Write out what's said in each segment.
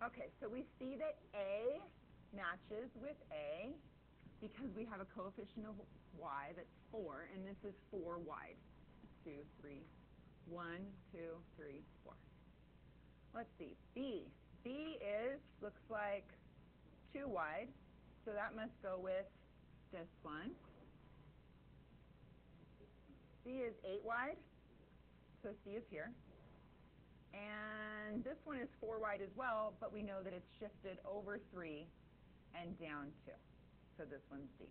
Okay, so we see that A matches with A because we have a coefficient of y that's 4, and this is 4 wide. 2, 3, 1, 2, 3, 4. Let's see, B. B is, looks like 2 wide, so that must go with this one. C is 8 wide, so C is here. And this one is 4 wide as well, but we know that it's shifted over 3 and down 2. So this one's D.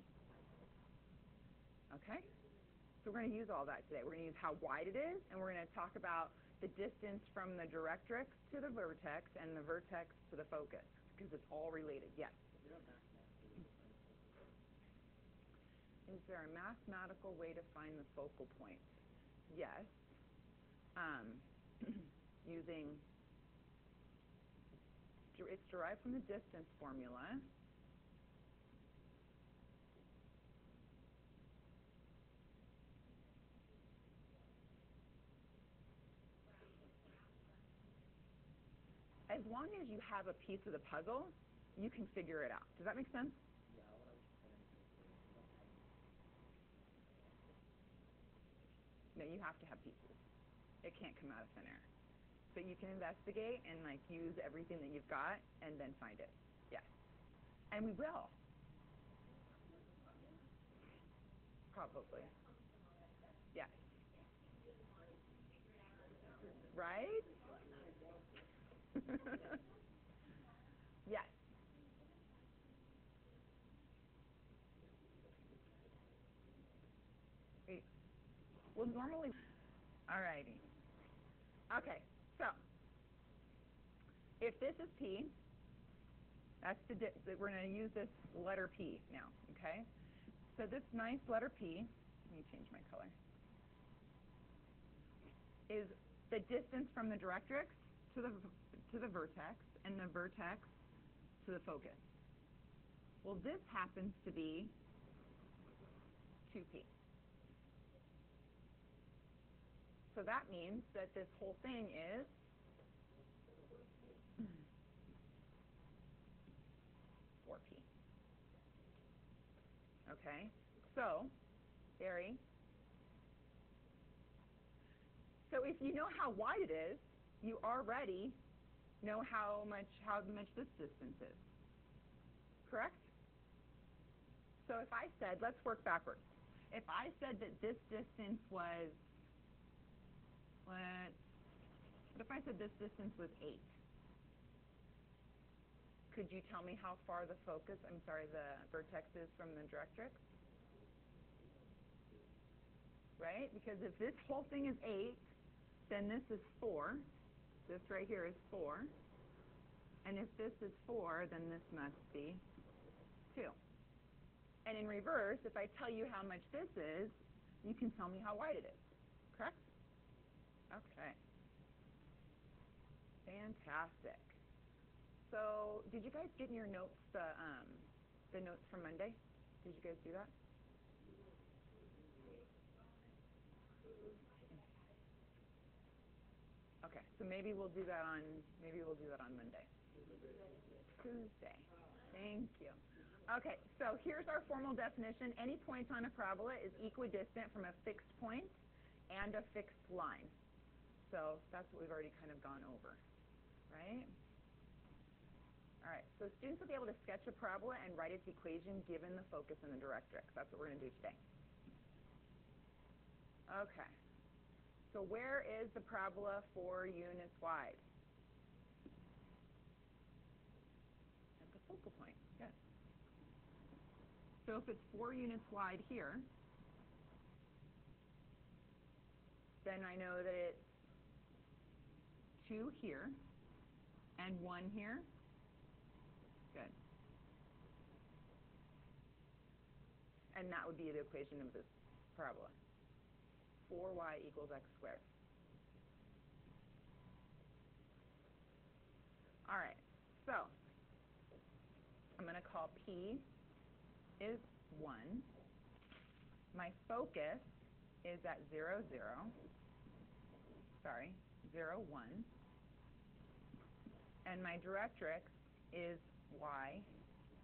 Okay? So we're going to use all that today. We're going to use how wide it is, and we're going to talk about the distance from the directrix to the vertex and the vertex to the focus, because it's all related. Yes? Is there a mathematical way to find the focal point? Yes. Um, using, it's derived from the distance formula. As long as you have a piece of the puzzle, you can figure it out. Does that make sense? No, you have to have pieces. It can't come out of thin air. But you can investigate and like use everything that you've got and then find it. Yes. And we will. Probably. Yes. Right? yes. Well, normally, all righty. Okay, if this is P, that's the, we're going to use this letter P now, okay? So this nice letter P, let me change my color, is the distance from the directrix to the, to the vertex and the vertex to the focus. Well, this happens to be 2P. So that means that this whole thing is four P. Okay? So, Barry. So if you know how wide it is, you already know how much how much this distance is. Correct? So if I said, let's work backwards. If I said that this distance was what if I said this distance was 8? Could you tell me how far the focus, I'm sorry, the vertex is from the directrix? Right? Because if this whole thing is 8, then this is 4. This right here is 4. And if this is 4, then this must be 2. And in reverse, if I tell you how much this is, you can tell me how wide it is. Correct? Okay. Fantastic. So, did you guys get in your notes the um, the notes from Monday? Did you guys do that? Okay, so maybe we'll do that on maybe we'll do that on Monday. Tuesday. Thank you. Okay, so here's our formal definition. Any point on a parabola is equidistant from a fixed point and a fixed line. So that's what we've already kind of gone over, right? All right, so students will be able to sketch a parabola and write its equation given the focus and the directrix. That's what we're going to do today. Okay, so where is the parabola four units wide? At the focal point, good. So if it's four units wide here, then I know that it's 2 here and 1 here. Good. And that would be the equation of this parabola. 4y equals x squared. All right, so I'm going to call P is 1. My focus is at 0, 0. Sorry, 0, 1 and my directrix is y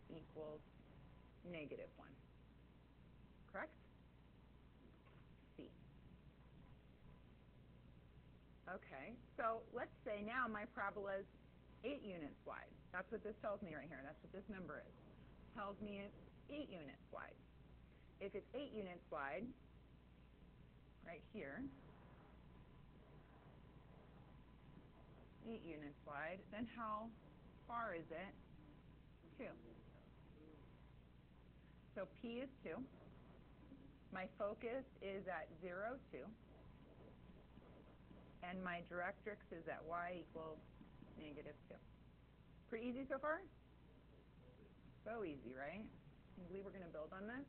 equals negative 1. Correct? C. Okay, so let's say now my parabola is 8 units wide. That's what this tells me right here. That's what this number is. tells me it's 8 units wide. If it's 8 units wide, right here, 8 units wide, then how far is it? 2. So P is 2. My focus is at 0, 2. And my directrix is at y equals negative 2. Pretty easy so far? So easy, right? Believe we're going to build on this?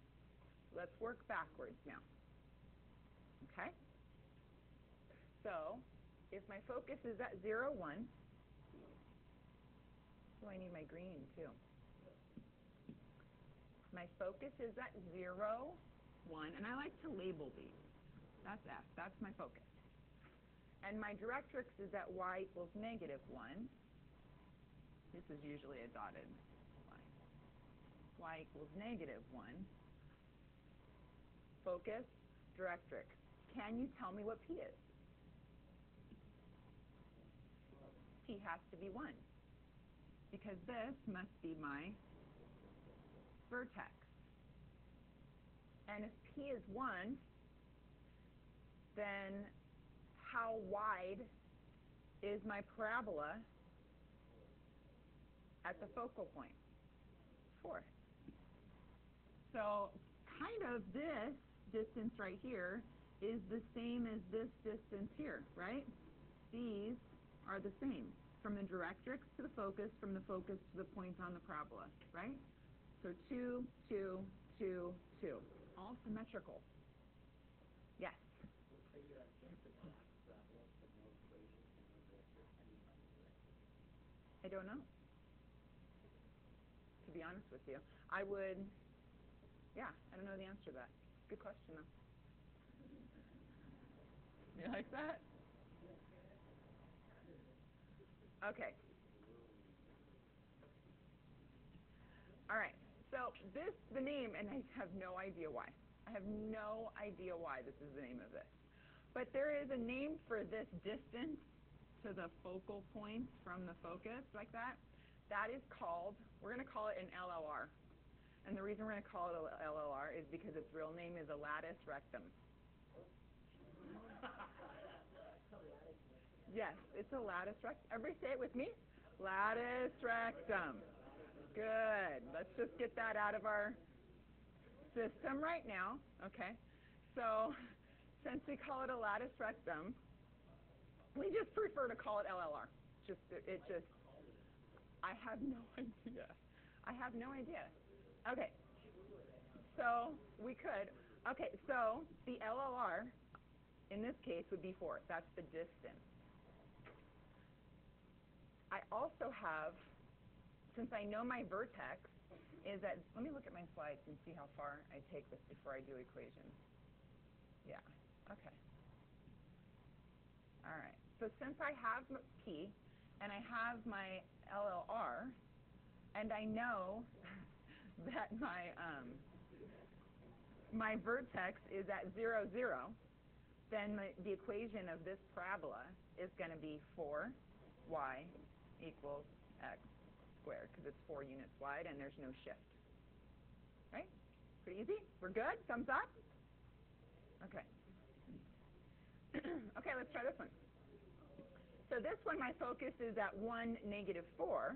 Let's work backwards now. Okay? So, if my focus is at 0, 1, so I need my green too. My focus is at 0, 1, and I like to label these. That's F. That's my focus. And my directrix is at y equals negative 1. This is usually a dotted line. y equals negative 1. Focus, directrix. Can you tell me what P is? P has to be 1 because this must be my vertex. And if P is 1, then how wide is my parabola at the focal point? 4. So kind of this distance right here is the same as this distance here, right? These are the same from the directrix to the focus, from the focus to the point on the parabola, right? So 2, 2, 2, 2, all symmetrical. Yes? I don't know. To be honest with you, I would, yeah, I don't know the answer to that. Good question, though. You like that? Okay. All right. This, the name, and I have no idea why. I have no idea why this is the name of this. But there is a name for this distance to the focal point from the focus, like that. That is called, we're going to call it an LLR. And the reason we're going to call it a LLR is because its real name is a latus rectum. Yes, it's a latus rectum. Everybody say it with me. Latus rectum. Good. Let's just get that out of our system right now. Okay. So since we call it a latus rectum, we just prefer to call it LLR. Just it just I have no idea. I have no idea. Okay. So we could. Okay, so the LLR in this case would be 4. That's the distance. I also have, since I know my vertex is at, let me look at my slides and see how far I take this before I do equations. Yeah, okay. All right, so since I have P and I have my LLR, and I know that my, um, my vertex is at 0, 0, then my, the equation of this parabola is going to be 4y equals x because it's four units wide and there's no shift. Right? Pretty easy? We're good? Thumbs up? Okay. okay, let's try this one. So this one, my focus is at 1, negative 4.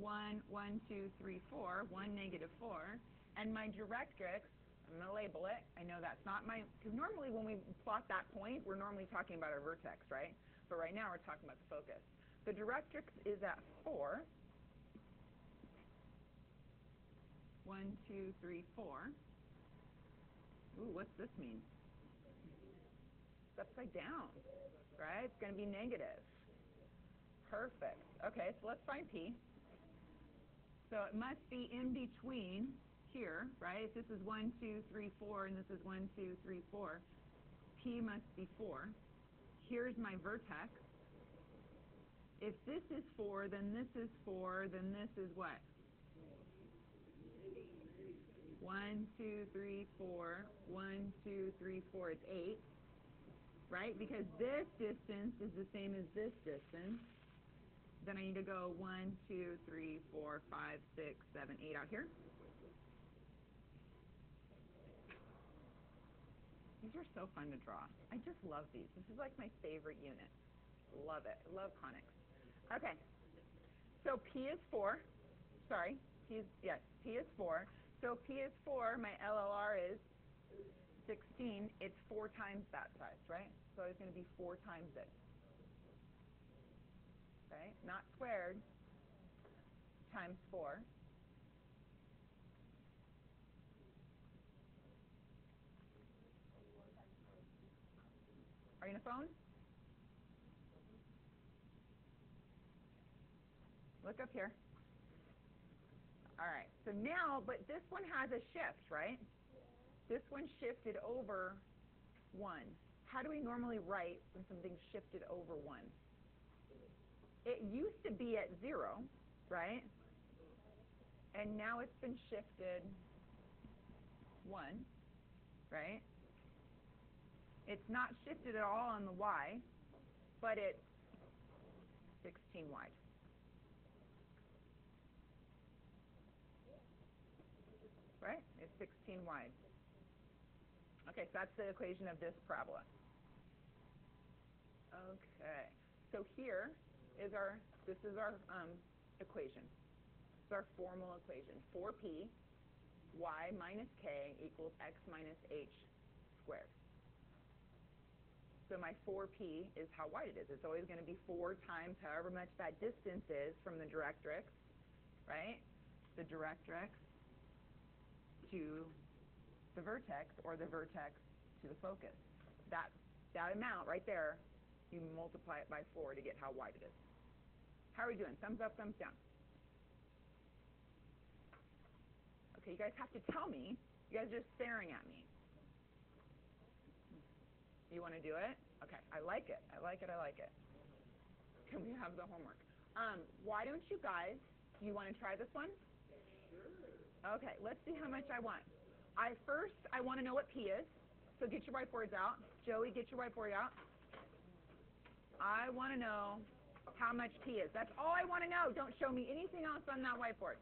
1, 1, 2, 3, 4, 1, negative 4. And my directrix, I'm going to label it. I know that's not my, because normally when we plot that point, we're normally talking about our vertex, right? But right now we're talking about the focus. The directrix is at 4. 1, 2, 3, 4. Ooh, what's this mean? It's upside down, right? It's going to be negative. Perfect. Okay, so let's find P. So it must be in between here, right? If this is 1, 2, 3, 4, and this is 1, 2, 3, 4, P must be 4 here's my vertex. If this is 4, then this is 4, then this is what? 1, 2, 3, 4. 1, 2, 3, 4. It's 8. Right? Because this distance is the same as this distance. Then I need to go 1, 2, 3, 4, 5, 6, 7, 8 out here. These are so fun to draw. I just love these. This is like my favorite unit. Love it. Love conics. Okay. So P is 4. Sorry. P is, yes, P is 4. So P is 4. My LLR is 16. It's 4 times that size, right? So it's going to be 4 times this. Okay? Not squared times 4. Are you on the phone? Look up here. All right. So now, but this one has a shift, right? This one shifted over 1. How do we normally write when something's shifted over 1? It used to be at 0, right? And now it's been shifted 1, right? It's not shifted at all on the y, but it's 16 wide. Right? It's 16 wide. Okay, so that's the equation of this parabola. Okay, so here is our, this is our um, equation. It's our formal equation. 4p y minus k equals x minus h squared. So my 4p is how wide it is. It's always going to be 4 times however much that distance is from the directrix, right? The directrix to the vertex or the vertex to the focus. That, that amount right there, you multiply it by 4 to get how wide it is. How are we doing? Thumbs up, thumbs down. Okay, you guys have to tell me. You guys are just staring at me. You want to do it? Okay, I like it. I like it. I like it. Can we have the homework? Um, why don't you guys, you want to try this one? Okay, let's see how much I want. I First, I want to know what P is. So get your whiteboards out. Joey, get your whiteboard out. I want to know how much P is. That's all I want to know. Don't show me anything else on that whiteboard.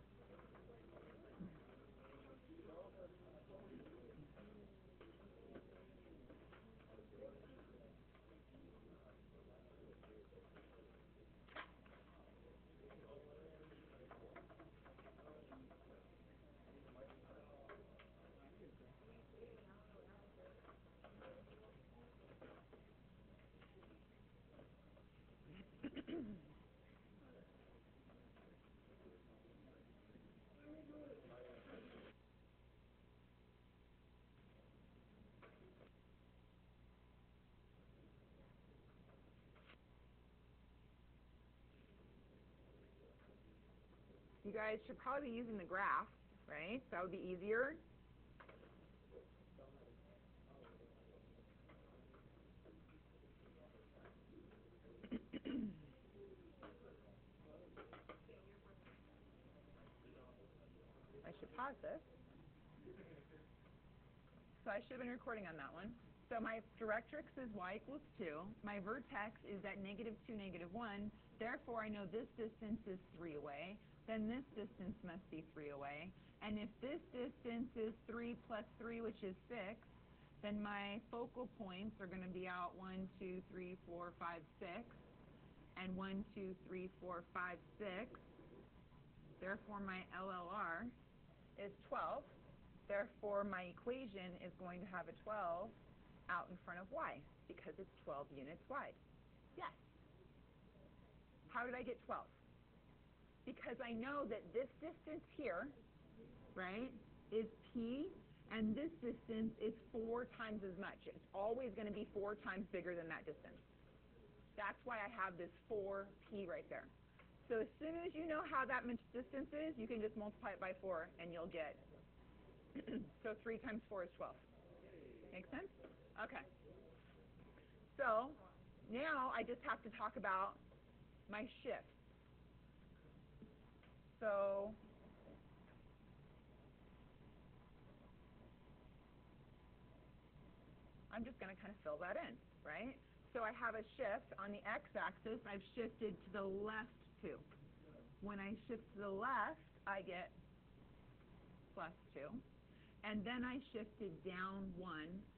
You guys should probably be using the graph, right? That would be easier. I should pause this. So I should have been recording on that one. So my directrix is y equals 2. My vertex is at negative 2, negative 1. Therefore, I know this distance is 3 away then this distance must be 3 away. And if this distance is 3 plus 3, which is 6, then my focal points are going to be out 1, 2, 3, 4, 5, 6, and 1, 2, 3, 4, 5, 6. Therefore, my LLR is 12. Therefore, my equation is going to have a 12 out in front of y because it's 12 units wide. Yes. How did I get 12? because I know that this distance here, right, is p, and this distance is four times as much. It's always going to be four times bigger than that distance. That's why I have this 4p right there. So as soon as you know how that much distance is, you can just multiply it by 4, and you'll get, so 3 times 4 is 12. Make sense? Okay. So now I just have to talk about my shifts. So I'm just going to kind of fill that in, right? So I have a shift on the x-axis. I've shifted to the left 2. When I shift to the left, I get plus 2. And then I shifted down 1,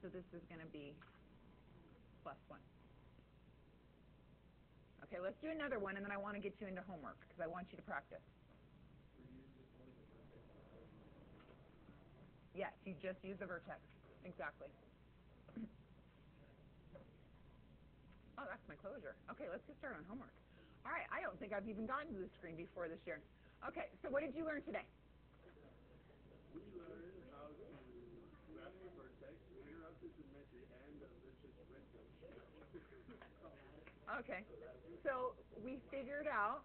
so this is going to be plus 1. Okay, let's do another one, and then I want to get you into homework, because I want you to practice. Yes, you just use the vertex. Exactly. Oh, that's my closure. Okay, let's get started on homework. All right, I don't think I've even gotten to the screen before this year. Okay, so what did you learn today? We learned how to grab the vertex, figure out the symmetry, and uh, let's just rent them. Okay, so we figured out,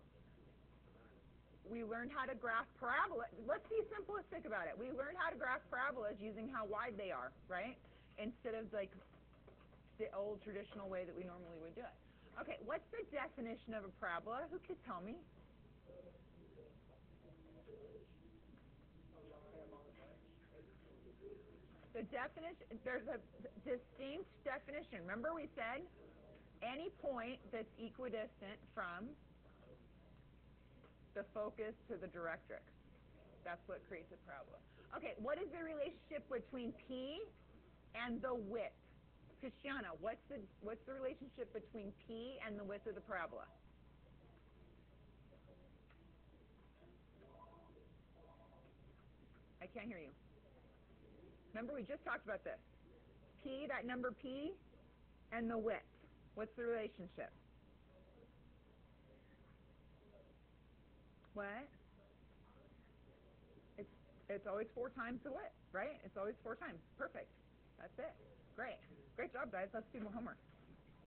we learned how to graph parabolas. Let's be simplistic about it. We learned how to graph parabolas using how wide they are, right? Instead of like the old traditional way that we normally would do it. Okay, what's the definition of a parabola? Who could tell me? The definition, there's a distinct definition. Remember we said any point that's equidistant from the focus to the directrix. That's what creates a parabola. Okay, what is the relationship between P and the width? Christiana, what's the what's the relationship between P and the width of the parabola? I can't hear you. Remember we just talked about this. P, that number P, and the width. What's the relationship? What? It's it's always four times the width, right? It's always four times. Perfect. That's it. Great. Great job, guys. Let's do more homework.